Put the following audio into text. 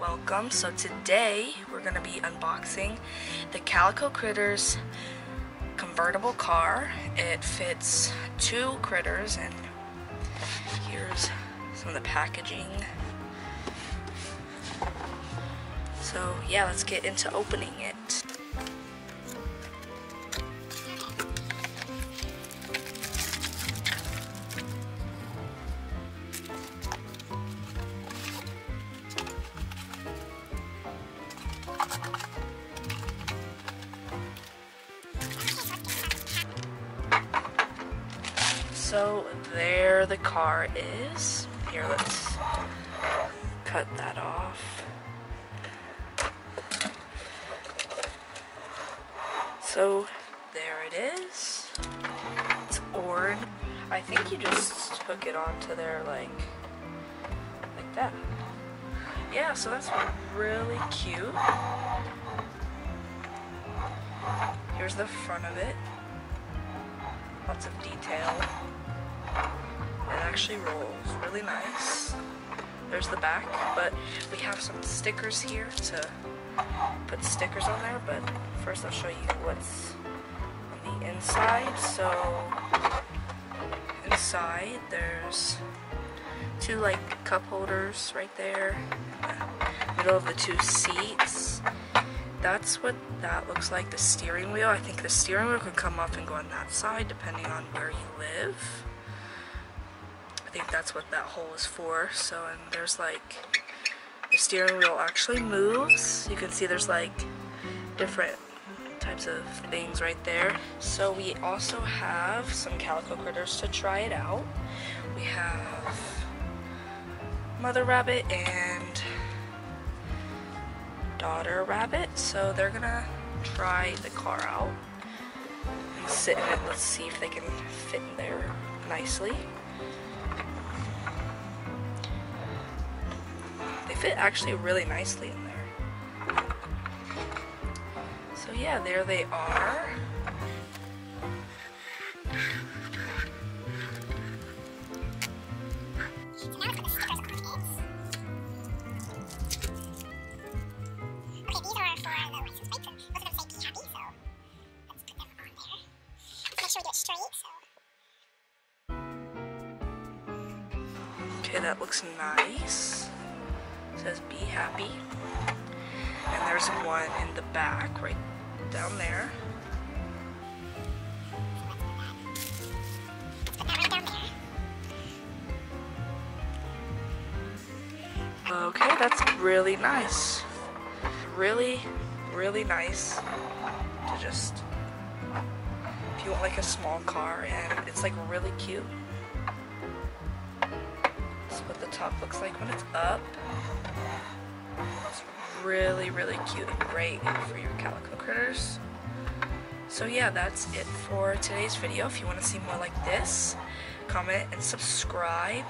welcome. So today we're going to be unboxing the Calico Critters convertible car. It fits two critters and here's some of the packaging. So yeah, let's get into opening it. So there the car is. Here, let's cut that off. So there it is. It's orange. I think you just hook it onto there like like that. Yeah, so that's really cute. Here's the front of it. Lots of detail. It actually rolls really nice. There's the back, but we have some stickers here to put stickers on there, but first I'll show you what's on the inside. So inside there's two like cup holders right there middle of the two seats. That's what that looks like, the steering wheel. I think the steering wheel could come up and go on that side depending on where you live. I think that's what that hole is for. So, and there's like, the steering wheel actually moves. You can see there's like different types of things right there. So we also have some calico critters to try it out. We have mother rabbit and daughter rabbit. So they're gonna try the car out and sit in it. Let's see if they can fit in there nicely. They fit actually really nicely in there. So yeah, there they are. Okay, that looks nice. It says be happy. And there's one in the back, right down there. Okay, that's really nice. Really, really nice to just, if you want like a small car and it's like really cute. That's what the top looks like when it's up. It's really, really cute and great for your calico critters. So yeah, that's it for today's video. If you want to see more like this, comment and subscribe.